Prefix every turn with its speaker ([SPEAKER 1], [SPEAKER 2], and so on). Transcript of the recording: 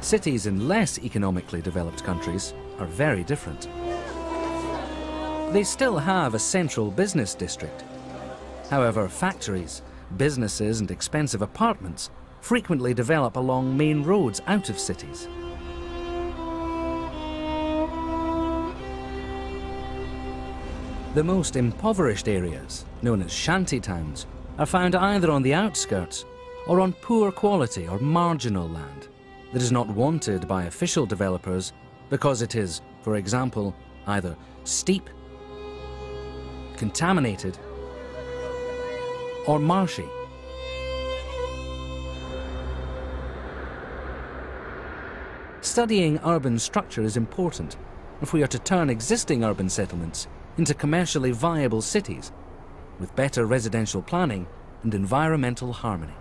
[SPEAKER 1] Cities in less economically developed countries are very different. They still have a central business district. However, factories, businesses and expensive apartments frequently develop along main roads out of cities. The most impoverished areas, known as shanty towns, are found either on the outskirts or on poor quality or marginal land that is not wanted by official developers because it is, for example, either steep, contaminated, or marshy. Studying urban structure is important if we are to turn existing urban settlements into commercially viable cities with better residential planning and environmental harmony.